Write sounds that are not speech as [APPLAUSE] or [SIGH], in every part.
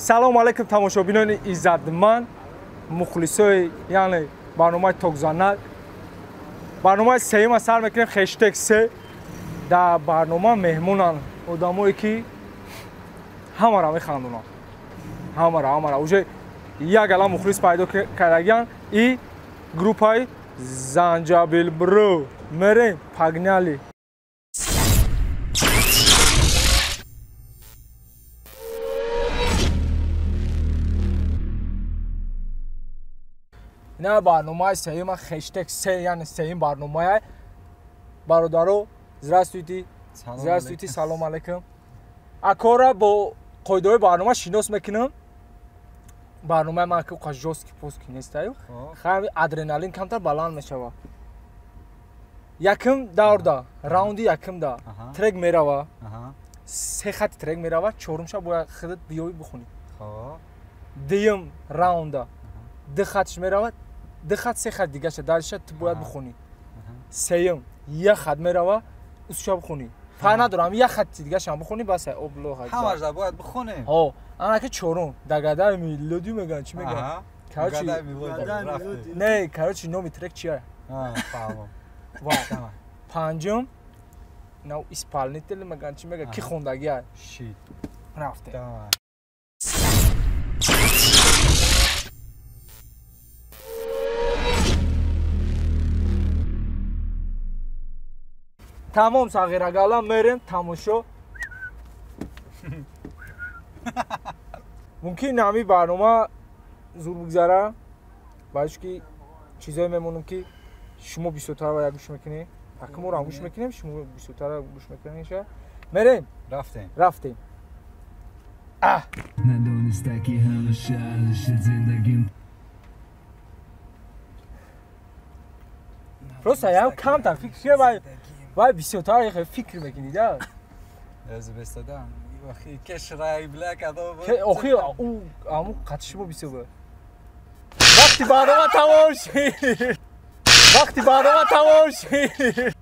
салому алайкум тамошобинони иззатманд мухлисои яъне барномаи токзанак барномаи сеюма сар мекунем хештег се дар барнома меҳмонан одамое ки ҳамара механдунанд ҳамара ҳамара уже як ала мухлис пайдо кардагиян и группаи занҷабилбрӯ мерем пагнали Ина барномаи сеюма хештег се яъне сеюм барномае. Бародаро здравствуйте. Здравствуйте салому алайкум акора бо қоидаҳои барнома шинос мекунам. Барномаи ман ки оқа жостки постки нестаю. Хами адреналин камтар баланд мешава. Якм даврда раунди якмда трек мерава. Се хати трек мерава. Чорумша бояд худат биёӣ бихунӣ дуюм раунда. Ду хатш меравад ду хат се хат дигаша дариша ту бояд бихунӣ. Сеюм як хат мерава усша бихунӣ. Фар надорам як хати дигашам бихунӣ бас облоҳамаша бояд бихунӣ? О анаки чорум дагадаи мелодию мегӯянд чи мегӯянд? Короче не короче номи трек чия? [LAUGHS] Панҷум нав исполнители мегӯянд чи мегӯянд? Ки хондагия рафте тамом сағирагалам мерем тамошо мумкин ҳамин барнома зуд бигзара баъдш ки чизое мемонам ки шумо бисёртара як гӯш мекунед акморо ҳам гӯш мекунем шумо бисёртара гӯш мекунед ша мерем рафтем рафтем надониста ки ҳама шаҳрши зиндагим просто як камтар фикр Вай бисёртара фикр мекунида охир аму қати шумо бисёр вақти барнома тамом шид вақти барнома тамом шид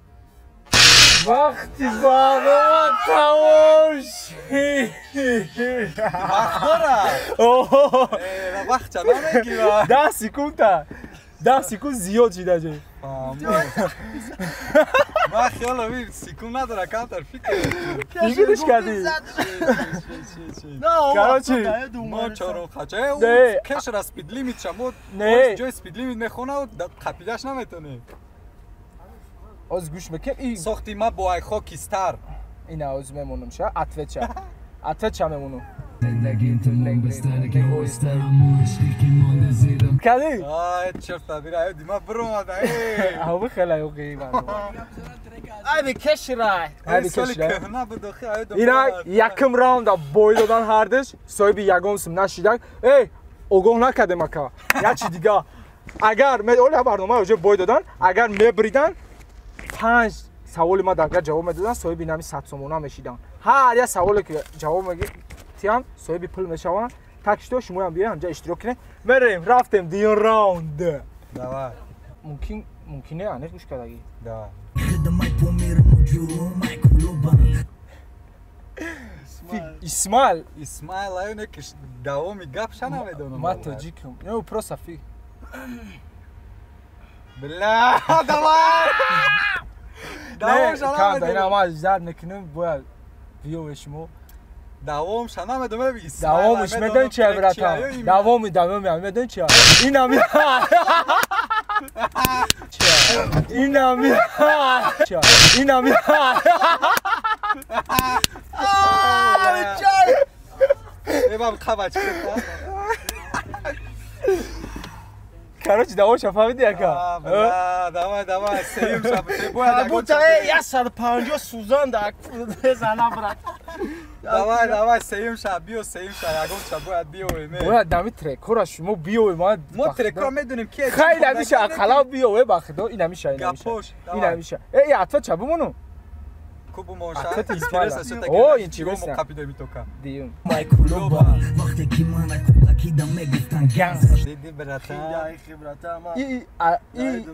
вақти барнома тамом шид даҳ секунда даҳ секунд зиёд шидаҷе ма хиёлам секунд надора камтар фикриш кардӣ короче мо чорохача кешра спидлимитша мо ҷои спидлимит мехонав қапидаш наметонем оз гӯш мекун сохти ма бо айхо кистар ина оз мемонам ша атветша [LAUGHS] атветша мемонам زندگیم تو بستر که اوستر امو عشقی که مانده زیرم کدی آی چرت دادی ای دیما برو اومد ای او بخلا یو قیمت ای به کشرای ای به کشرای نه بدو خی ای اینا یکم راوند بوی دادن هردش صاحب یگم سم نشیدن ای اوگاه نکرده مکا یا چی دیگه اگر می اول برنامه اوجه بوی دادن اگر میبریدن پنج سوال ما دقیقا جواب میدادن صاحب اینمی 100 Tiam, soje bi pëllmeshova, tak shto shumë jam bjerë, gja ishtrokin. Merrem, raftem di round. Давай. Mungkin mungkin ya, ne kush ka dagi. Давай. İsmail. İsmail ayı ne kiş davomi gapşana ve donu. Mato cikum. Ne u prosa fi. Bla, давай. Давай, давай. Kan da inamaz zar nekinim bu ya. Video ve şimo. ина ма зар мекунем бояд биёве шумо давомша намедонам бигӣ давомиш медони чия братан давоми давоми медони чия инам инам инам эбам қабач короче давоша фаҳмиди яка давай давай сеюм шаб бута як саду панҷоҳ сӯзан дар зана брат давай давай сеюм ша биё сеюм ша ягон ша бояд биёвем бояд дами трекора шумо биёвем мо трекора медонем ки хайли амиша ақалав биёве ба худо ин амиша ин амиша э атфа ча бимону кубу моша интереса су так о интереса мо капида митока диюм майкулоба вақте ки мана кулакида мегуфтан ганз диди братан и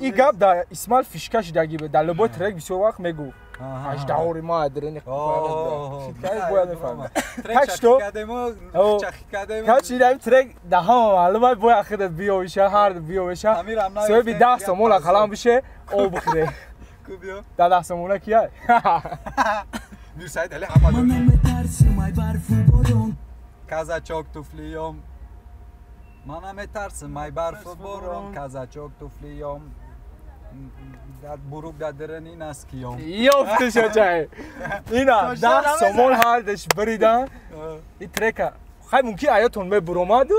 и гап да исмаил фишка шидагӣ дар лобои трек бисёр вақт мегуфт Аҳа. аждаҳори ма адрени Оҳ, шиткаи бояд мефаҳмад Трек Кач то? чахикадему, О. чахикадему. кач инами трек даҳама маълумай боя хидат биёвиша ҳар биёвиша Амир ам наёфте, соҳиби даҳ я сомона Kubio. Dada Samura kia. Mirë sajt e le hamadon. Më me tërë si boron. Kaza qok të. Mana me tërë si maj boron. Kaza qok të flijom. در بروب در درن این است کیام یافته شجای اینا ده سمول هردش بریدن این ترکه خیلی ممکن آیا تون به برومادو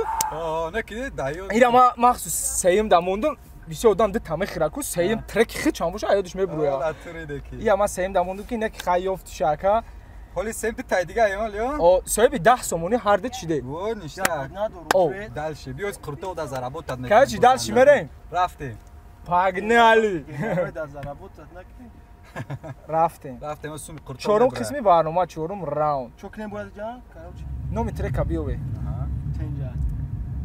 نه که دایو اینا ما مخصوص سیم сеюм треки хи чанд боша аёдаш мебуроя латуриде ки ия ма сеюм да мондум ки ки хай ёфтишака ҳоли семпи тай дига аёл ё соҳиби даҳ сомонӣ ҳарда чиде. Во ништак о. Далши биёз қуртов да заработат качи далши мерем. Рафтем. Пагнали [LAUGHS] рафтем. Рафтем суми чорум қисми барнома чорум раунд. Чокнем бояд ҷа? Номи трека биёве Аҳа. тенҷа.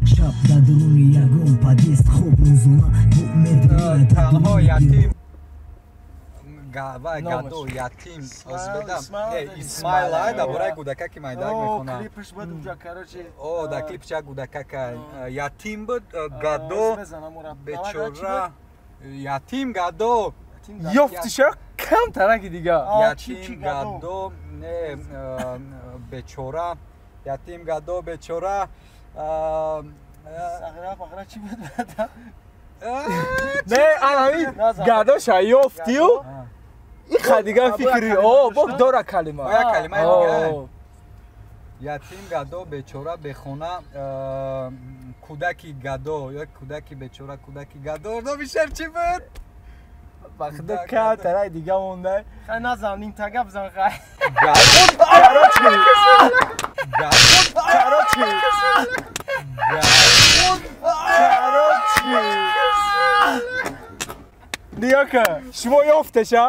Шаб дар дуруни ягон падист хоб рӯзона медояд танҳо ятим. Га- вай Номаш. гадо ятим. озбедам Исмаил Э, да- исмаил ай да Исмаил. бораи гудака ки майдак мехона клипиш буд уҷа, короче. о да а, клипча гудака ка. А, ятим буд. А, гадо бечора. ятим гадо. Ёфтиша кам тараки дига. Ятим гадо? не бечора. Ятим гадо бечора Сағира, фағира чӣ буд? не анами Назар. гадоша ёфтию а. иха дига А, боя фикри калима о дошта? бок дора калима. О, ятим гадо бечора бехона а, кудаки гадо ё кудаки бечора кудаки гадо номи шер чӣ буд ба худо кам тараи дига монда Хай назам, ним тага бизан хай. гадо карочи гадо карочи карочи дига ка шумо ёфтеша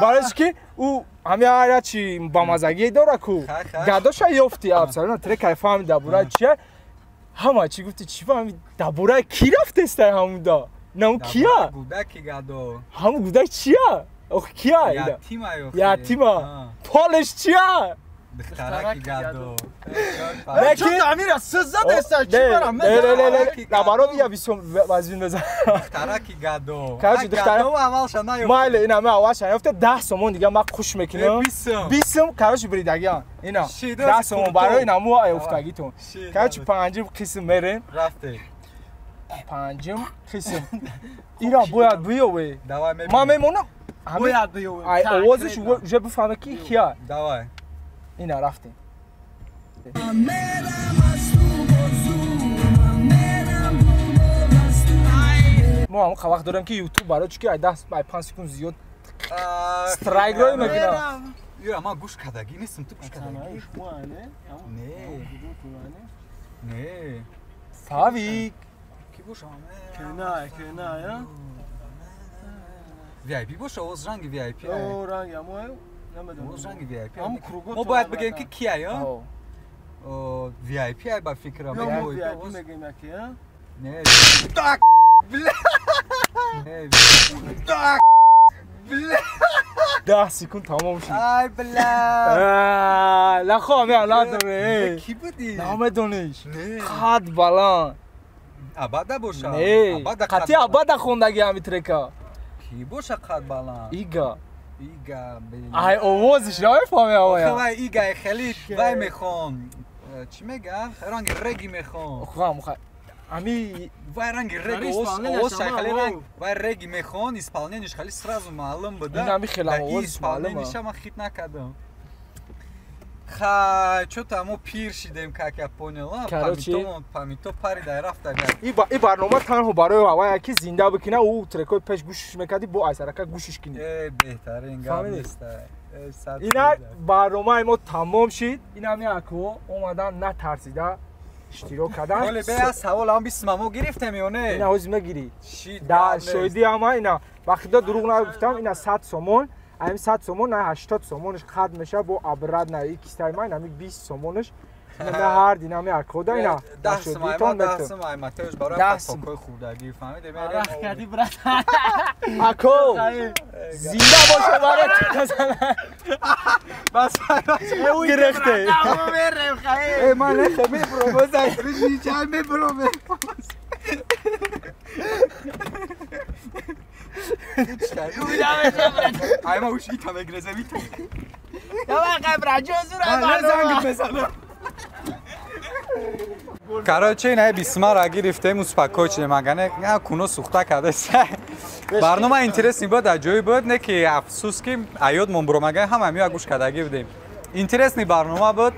барои ки ӯ ҳамяя чи ба мазагӣ дора ку? Гадоша ёфти абсолютно трекай фаҳми дабураи чия? Ҳама чи гуфти чи фаҳми? Дабураи ки рафтестай ҳамуда? Наму кия? кудаки гадо. Ҳаму гудак чия? Ох кия ятима ёфти. Ятима? А, полеш Dăhtarachi gado. Deci, Amira, să-ți dă de asta, ce mă rame? Ne, ne, ne, ne, la baro via vision, vas vin veza. Dăhtarachi gado. Kaji dăhtarachi. Gado aval shana yo. Male, ina me awash ana yofte 10 somon diga ma khush mekina. 20. 20 karosh bridagian. Ina. 10 somon baro ina mu ayoftagi ton. Kaji panjim qism mere. Rafte. پنجم قسم ایران باید بیوه من میمونم باید بیوه آوازش جب فهمه کی کیا دوای Ина рафтем. мо вақт дорем ки ютуб барои чунки ай 10 ай 5 секунд зиёд А, Страйк рой хиба- мекунам. Юра, ман гӯш кардагӣ нестам ту гӯш Ана, кардагӣ шумо, не? Ам- Не. ам- буду ту, не? не Фавик. ки боша Кена, кена, я? vip боша оз ранги vip О, ранги, амо, мо бояд бигем ки кия ё? Vip ай ба фикрам. Ё, Ой, мо VIP оз- мегӯем яке, а? не [LAUGHS] так бля не так бля 10 секунд тамом шуд. ай бля Аа, лахо меам надоре. ки будӣ намедониш? Не. Қад баланд? Абада боша? Не. Абада хондаги ҳами трека ки боша қад баланд? Ига ига ай овозиш намефаҳме Охе, авая вай игай хеле вай мехон. Э, чӣ мегӯям ранги реги мехон. Хам ами вай ранги реги Ранги оз исполнениеш оз ама, хеле о. ранг вай реги мехон исполнениеш хеле сразу маълум буда. Ин ҳами хеле Дар овозиш ин маълума. исполнениеша ман хит накардам хай чото амо пир шидем как я понял а? Короче. Памито- памито паридай рафтага и барнома танҳо барои авая ки зинда бикина ӯ трекои пеш гӯшиш мекарди бо айсарака гӯшиш кини э беҳтарин гап нестай Э, ина барномаи мо тамом шид. Ин ҳами акҳо омадан натарсида иштирок кардан ҳоле беа савол ам бисма мо гирифтем ё не? Ина ҳози мегирӣ. Чӣ дар гап нест? шоҳидӣ ама ина ба худо дурӯғ нагуфтам ина 100 сомон ام 100 سومون نه 80 سومونش قد میشه با ابرد نه یک کیسه من همین 20 سومونش نه هر دینم یک خدا اینا 10 سومای ما 10 سومای ما تاش برای پاکای خوردگی فهمیدی من راه کردی برات اکو زنده باشه برات مثلا بس گرفته ای من نه می پروپوز می پروپوز мебурам ай ма уш ита мегрезе вита занг бизанам короче ин бисмара гирифтем успокойчиде магане куно сухта кардаса барнома интересни буд аҷоиб буд не ки афсус ки аёд монбуромага ҳама миёа гӯш кардагӣ будем интересни барнома буд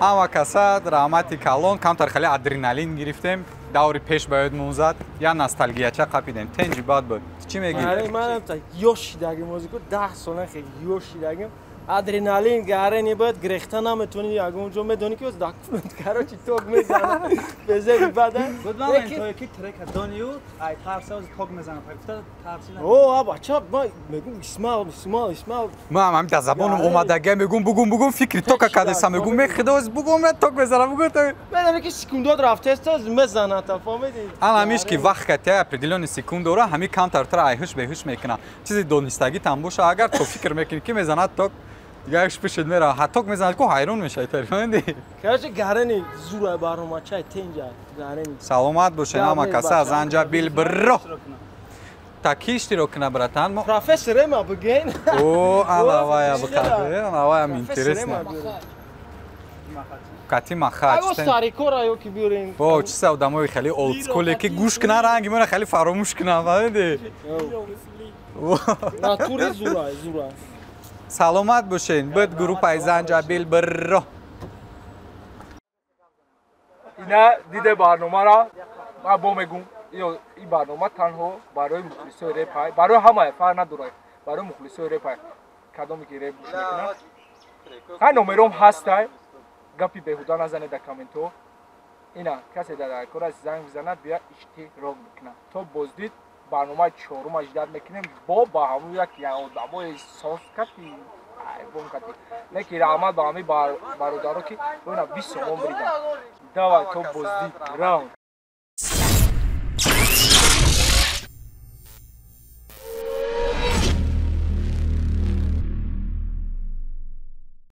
ҳама каса раҳмати калон камтар хеле адреналин гирифтем даври пеш ба ёд мунзад я носталгияча қапидем тенҷи бад буд چی میگی؟ آره منم تا یوشی یوشیدگی موزیکو ده سنه خیلی داریم ادرنالین گارنی نبود گرخته نمی‌تونی اگه اونجا می‌دونی که از داکومنت کرا چی توک می‌زنه بزه بدن گفت من تو کی ترک دانیو ای ترس از توک می‌زنه گفت ترسی او بچا ما میگم اسما اسما اسما ما هم تا زبان اومدگی میگم بگم بگم فکر تو که کدی سم میگم می خداس بگم نه توک می‌زنه بگو تو می‌دونی که سکونداد رفته است از می‌زنه تا فهمیدی الان میش کی وقت کته تا اپریدلون سکوند را همین کانتر تر ایهش بهش می‌کنه چیزی دونستگی تام باشه اگر تو فکر می‌کنی که می‌زنه توک دیگه پیشت میره حتی که می‌زند که حیرون میشه تریمندی که چه گرنی زور برنامه چای تینجا گرنی سلامت باشه نما کسه از انجا بیل برو تاکیشتی رو کنه براتان ما پروفسور ما بگین او انا وایا بکاته انا وایا مینترس نه کاتی مخاچ او تاریکو را یو کی بیورین با چی سو دمای خیلی اولد سکولی که گوش کنه رنگ من خیلی فراموش کنه ولی ناتوری زورا زورا سلامت باشین. بد گروه پیزن بر رو اینا دیده برنامه را من با میگم این برنامه تنها برای مخلصی رپ های برای همه فر نداره برای مخلصی رپ های کدامی که رپ می‌کنن های نمرم هست های گپی بهودا نزنه در اینا کسی در کار زنگ بزنه بیا اشتراک می‌کنه تو بازدید барномаи чорумаш дад мекунем бо ба ҳамун як одамои соскати айбонкати леки раҳмат ба ҳамаи бародаро ки бина бист сомон биридам давай то боздид раунд